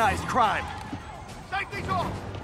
organized crime. Off!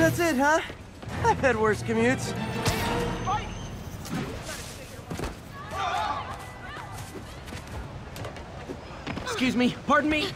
That's it, huh? I've had worse commutes. Excuse me, pardon me.